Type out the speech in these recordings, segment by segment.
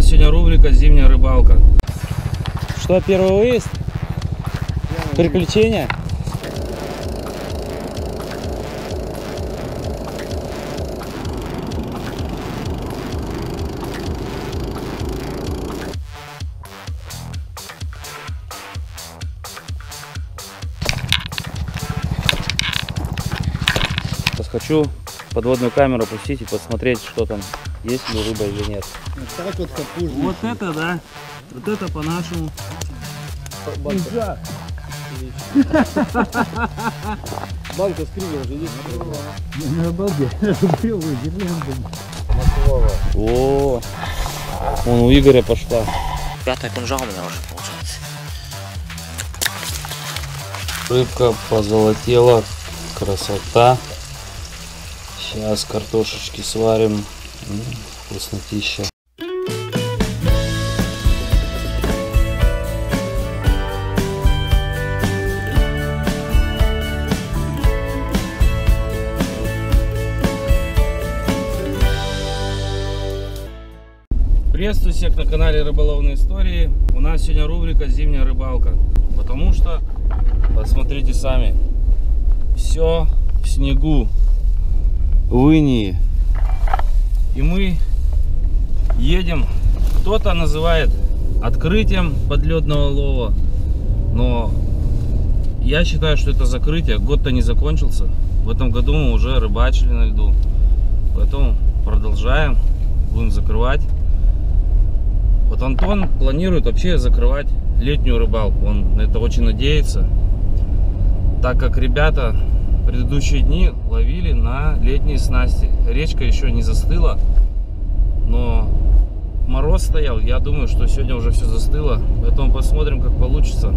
нас сегодня рубрика «Зимняя рыбалка». Что, первый выезд? Приключения? Сейчас хочу подводную камеру опустить и посмотреть, что там, есть ли рыба или нет. Вот так вот капужник. Вот это, да. Вот это по-нашему. банка. Банка с кривой уже есть. Ну, обалдеть. О, вон у Игоря пошла. Пятая кунжа у меня уже получается. Рыбка позолотела, красота. Сейчас картошечки сварим. Вкуснотища. Приветствую всех на канале Рыболовные истории. У нас сегодня рубрика «Зимняя рыбалка». Потому что, посмотрите сами, все в снегу, в инии. И мы едем, кто-то называет открытием подледного лова, но я считаю, что это закрытие. Год-то не закончился. В этом году мы уже рыбачили на льду. Поэтому продолжаем, будем закрывать. Вот Антон планирует вообще закрывать летнюю рыбалку. Он на это очень надеется. Так как ребята предыдущие дни ловили на летние снасти. Речка еще не застыла, но мороз стоял. Я думаю, что сегодня уже все застыло. Поэтому посмотрим, как получится.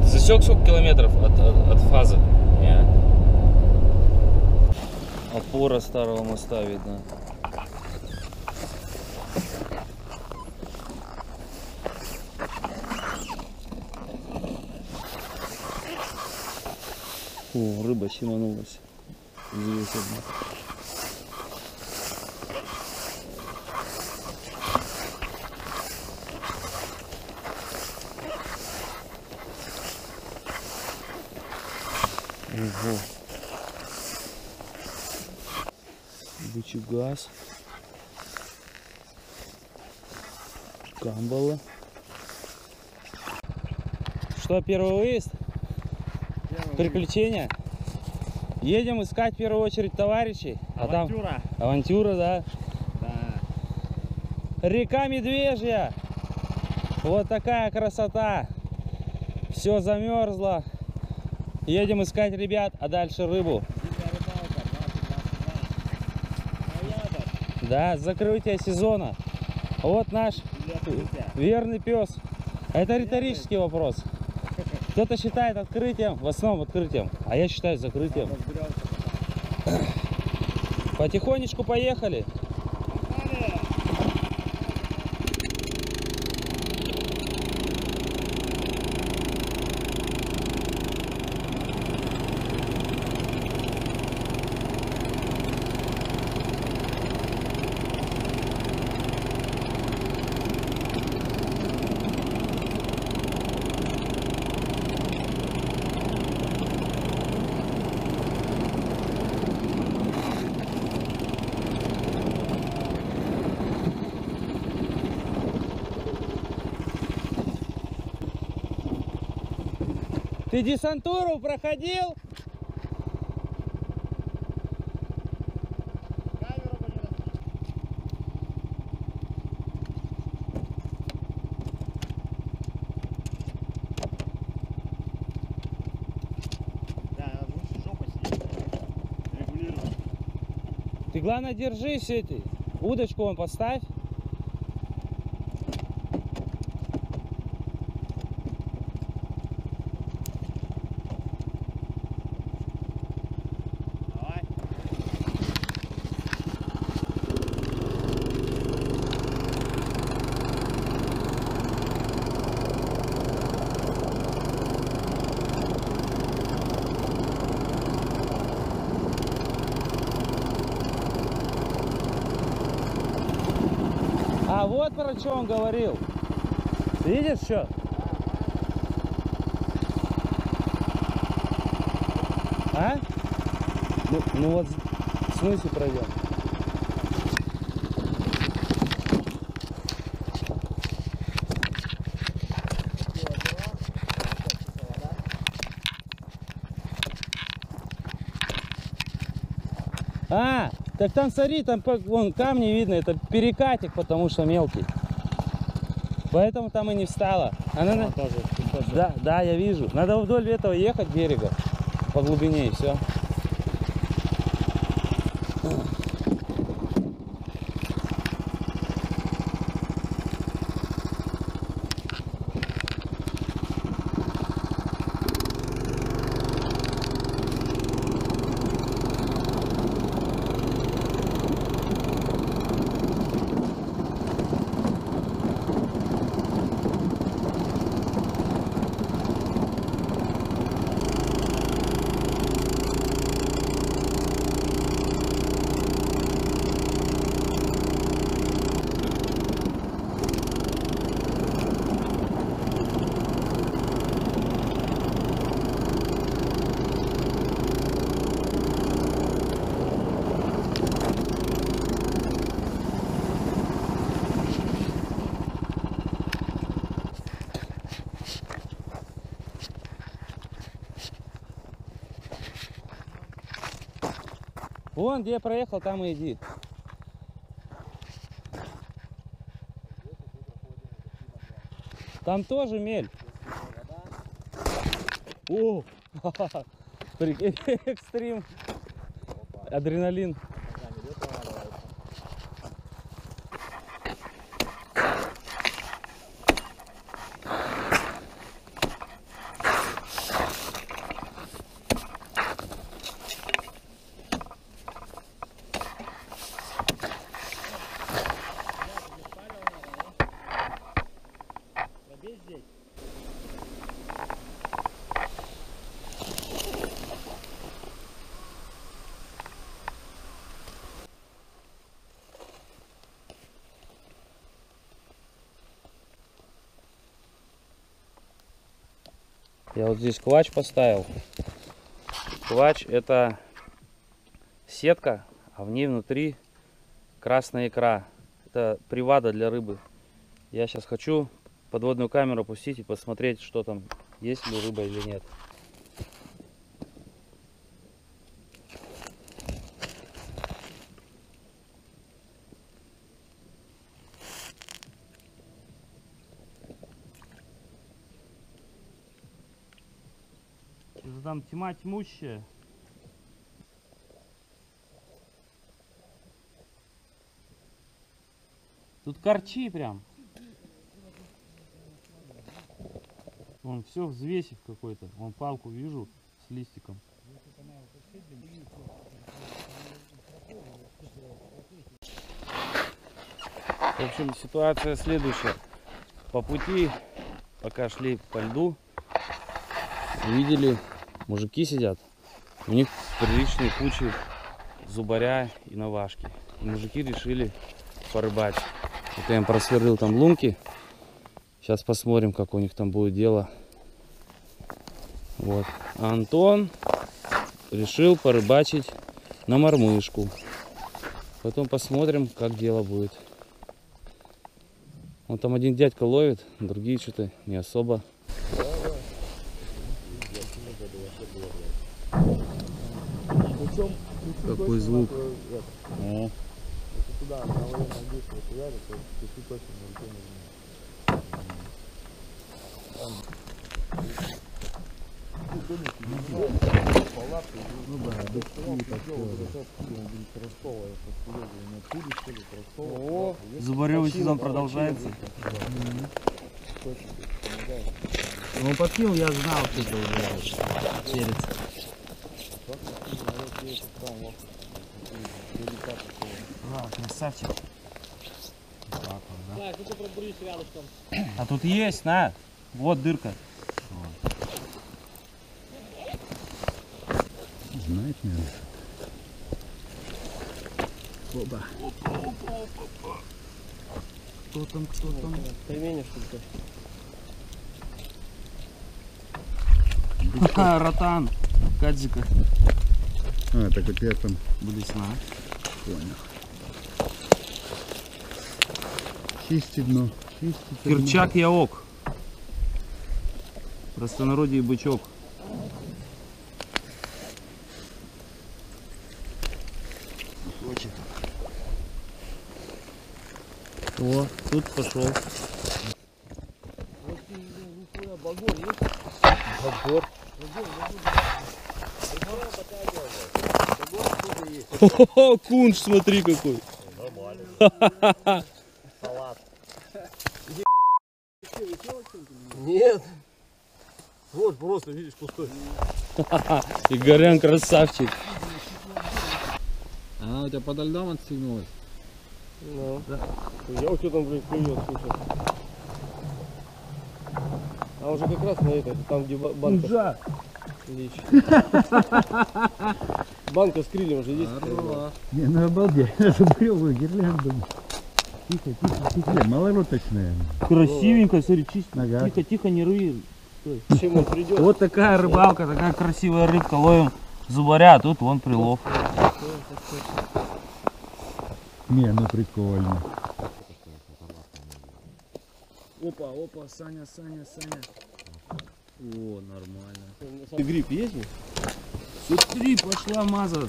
Ты засек сколько километров от, от, от фазы? Нет. Опора старого моста видно. О, рыба симанулась. Здесь одна. Ого. Бычугас. Камбала. Что, первый выезд? Приключения? Едем искать в первую очередь товарищей. А там Авантюра. авантюра, да. Да. Река Медвежья. Вот такая красота. Все замерзло. Едем искать ребят, а дальше рыбу. Зимняя рыбалка 2022. Ноябрь. Да, закрытие сезона. Вот наш верный пес. Это риторический вопрос. Кто-то считает открытием, в основном открытием, а я считаю закрытием. Потихонечку поехали. Ты десантуру проходил? Регулировать. Ты главное держись этой. Удочку он поставь. Давай. А что он говорил. Видишь что? А? Ну, ну вот в смысле пройдем? А, так там смотри, там вон камни видно, это перекатик, потому что мелкий. Поэтому там и не встала. Она на- тоже, тоже. Да, да, я вижу. Надо вдоль этого ехать берега по глубине и все. Вон, где я проехал, там и иди. Там тоже мель. О, прикинь, экстрим. Адреналин. Пробей здесь. Я вот здесь квач поставил. Квач это сетка, а в ней внутри красная икра. Это привада для рыбы. Я сейчас хочу подводную камеру опустить и посмотреть, что там, есть ли рыба или нет. Что-то там тьма тьмущая. Тут корчи прям. Вон все взвесив какой-то. Вон палку вижу с листиком. В общем, ситуация следующая. По пути, пока шли по льду, увидели, мужики сидят. У них приличные кучи зубаря и навашки. И мужики решили порыбачить. Вот я им просверлил там лунки. Сейчас посмотрим, как у них там будет дело. Вот. А Антон решил порыбачить на мормышку. Потом посмотрим, как дело будет. Вот там один дядька ловит, другие что-то не особо. О, Зубаревый сезон продолжается. Ну, подпил, я знал, что это уже перец. А, красавчик. Так, ну ты пробурись рядышком. А тут есть, на. Вот дырка. Знает, наверное. Оба. Кто там, кто там? Пельмени, что ли? Ха, ротан. Кадзика. А, так у тебя там Блесна. понял. Чисти дно. Чисти дно. Кирчак яок. Простонародье бычок. О, тут пошел. О, кунш, смотри какой. Нет. Вот просто, видишь, пустой. Игорян красавчик. Она у тебя подо льдом отстегнулась? Ну. Я у тебя там, блин, клюет, слушай. А уже как раз на это, там где ба- банка. Лич. Банка с крыльем уже есть. Не, ну обалдеть, забрел гирлянду. Тихо, тихо, тихо. Малороточная. Красивенько, смотри, чисто. Ага. Тихо, тихо, не рви. Придет? Вот такая рыбалка, такая красивая рыбка. Ловим зубаря, а тут вон прилов. Не, ну прикольно. Опа, опа, Саня, Саня, Саня. О, нормально. Гриб есть? Смотри, пошла маза.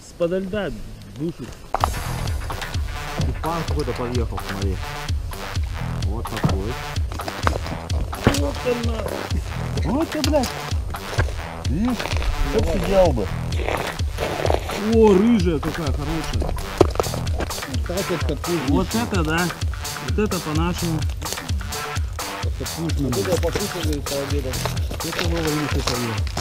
С подо льда душит. Тюфан какой-то подъехал, смотри. Вот такой. Вот она. Вот ты, блядь. Видишь? Как сидел бы. О, рыжая какая хорошая. Так вот капуз. Вот это, да. Вот это по-нашему. Вот это покушали пообедали. Это новое лихо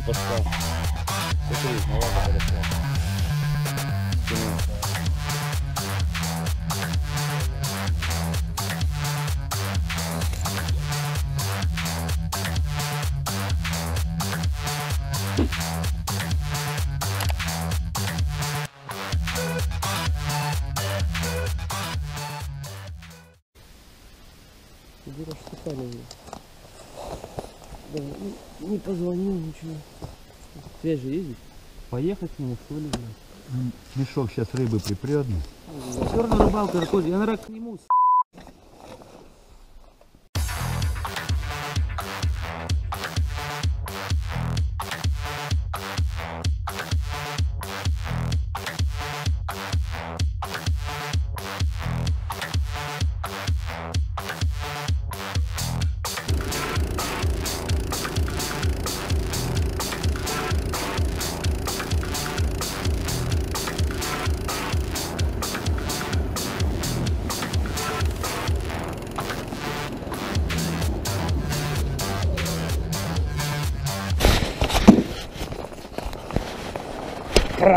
он у Игоря пошла. Смотри, на лапу подошла. Спина. Дура Стефановна. Да, не, не позвонил, ничего. Связь же ездит? Поехать к нему, что ли, Мешок сейчас рыбы припрет. ну. Черная рыбалка, я, наверное, к нему. с***.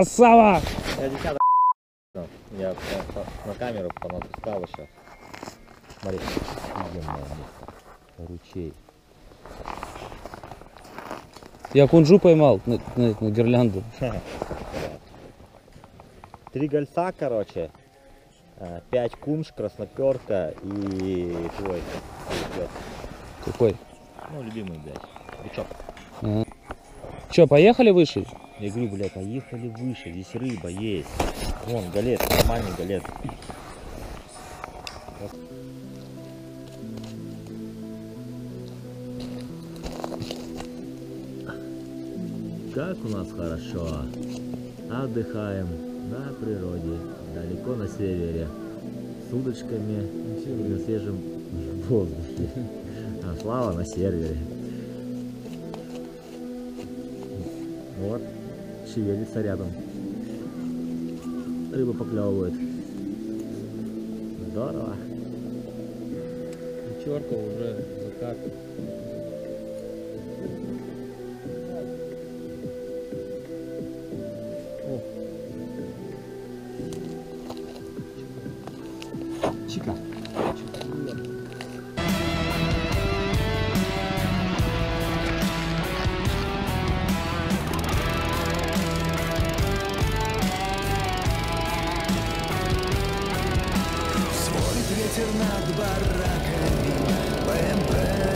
Красава! Я десяток Я по- по- на камеру понатискал еще. Смотри. Ручей. Я кунжу поймал на, на- на гирлянду. Три гольца, короче. э, Пять кунш, красноперка и твой. Какой? Ну, любимый, блядь. Крючок. Че, поехали выше? Я говорю, блядь, поехали выше, здесь рыба есть. Вон, галет, нормальный галет. Как у нас хорошо. Отдыхаем на природе, далеко на севере. С удочками и на свежем воздухе. А Слава на сервере. Шевелится рядом. Рыба поклевывает. Здорово. Пятерка уже закатывает. Ветер над бараками, БМП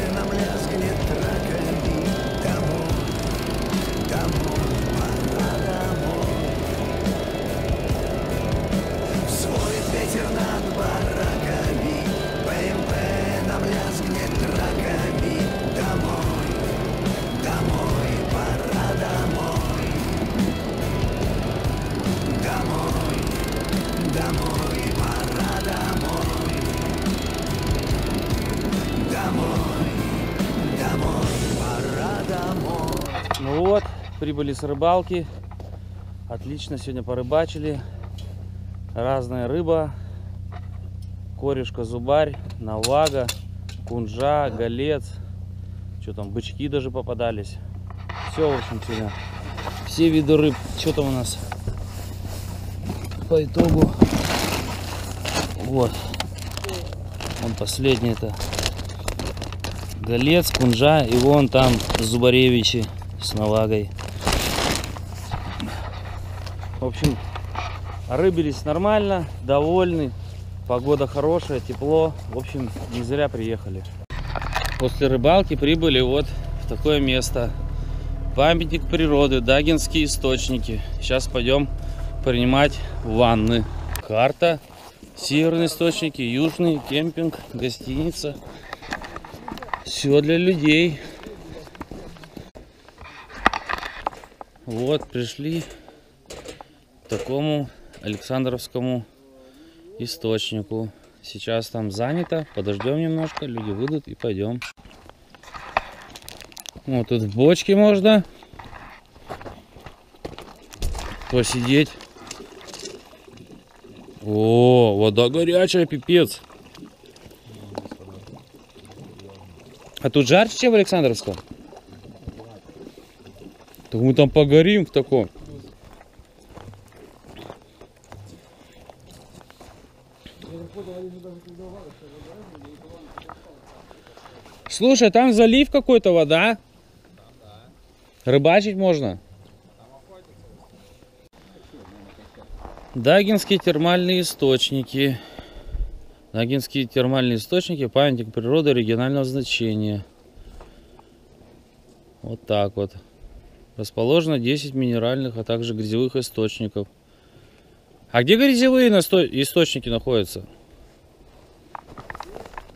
прибыли с рыбалки. Отлично, сегодня порыбачили. Разная рыба. Корешка, зубарь, навага, кунжа, голец. Что там, бычки даже попадались. Все, в общем, сегодня. Все виды рыб. Что там у нас? По итогу. Вот. Он последний это голец, кунжа и вон там зубаревичи с навагой. В общем, рыбились нормально, довольны. Погода хорошая, тепло. В общем, не зря приехали. После рыбалки прибыли вот в такое место. Памятник природы, Дагинские источники. Сейчас пойдем принимать ванны. Карта, северные источники, южный, кемпинг, гостиница. Все для людей. Вот, пришли такому Александровскому источнику. Сейчас там занято. Подождем немножко, люди выйдут и пойдем. Вот тут в бочке можно посидеть. О, вода горячая, пипец. А тут жарче, чем в Александровском? Так мы там погорим в таком. Слушай, там залив какой-то вода. Рыбачить можно. Дагинские термальные источники. Дагинские термальные источники, памятник природы регионального значения. Вот так вот. Расположено 10 минеральных, а также грязевых источников. А где грязевые источники находятся?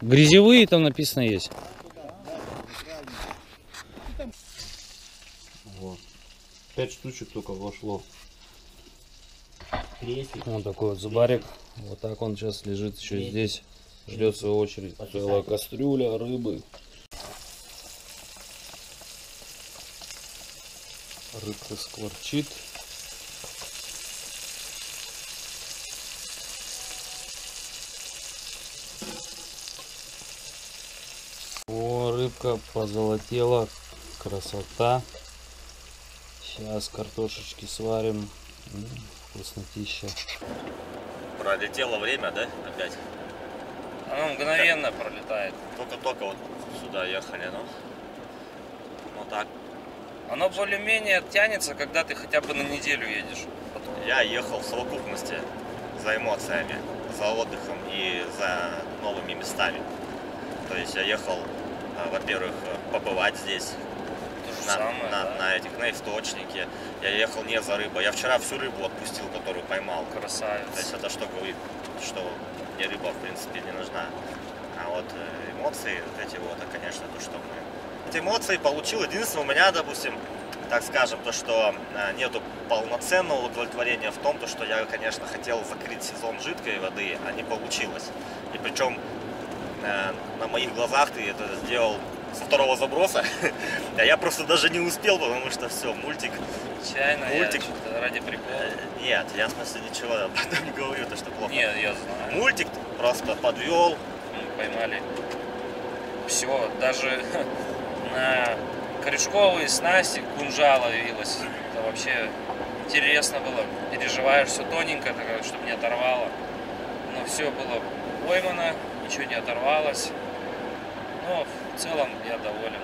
Грязевые там написано есть. 5 штучек только вошло. Крестик. Вот такой вот зубарик. Крестик. Вот так он сейчас лежит еще Крестик. здесь. Ждет свою очередь. Потрясать. Целая кастрюля рыбы. Рыбка скворчит. О, рыбка позолотела. Красота. Сейчас картошечки сварим. М, Вкуснотища. Пролетело время, да, опять? Оно мгновенно пролетает. Только-только вот сюда ехали, ну. Ну так. Оно более-менее тянется, когда ты хотя бы на неделю едешь. Я ехал в совокупности за эмоциями, за отдыхом и за новыми местами. То есть я ехал, а, во-первых, побывать здесь, на, самое, на- да? на этих, на источнике. Я ехал не за рыбой. Я вчера всю рыбу отпустил, которую поймал. Красавец. То есть это что говорит, что мне рыба в принципе не нужна. А вот э, эмоции, вот эти вот, это, конечно, то, что мы... Эти эмоции получил. Единственное, у меня, допустим, так скажем, то, что э, нету полноценного удовлетворения в том, то, что я, конечно, хотел закрыть сезон жидкой воды, а не получилось. И причем э, на моих глазах ты это сделал со второго заброса, а я просто даже не успел, потому что все, мультик Чайно Мультик. я ради прикола. Э, Нет, я в смысле ничего об этом не говорю, то что плохо. Нет, я знаю. Мультик просто подвел. Мы поймали все, даже на корешковые снасти кунжа ловилась. Это вообще интересно было. Переживаешь все тоненько, так, чтобы не оторвало. Но все было поймано, ничего не оторвалось. Но целом я доволен.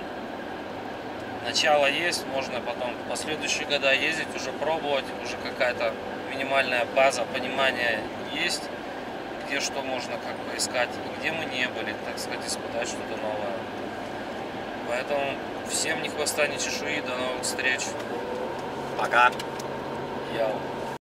Начало есть, можно потом в последующие года ездить, уже пробовать, уже какая-то минимальная база понимания есть, где что можно как бы искать, и где мы не были, так сказать, испытать что-то новое. Поэтому всем ни хвоста, ни чешуи, до новых встреч. Пока. Яу.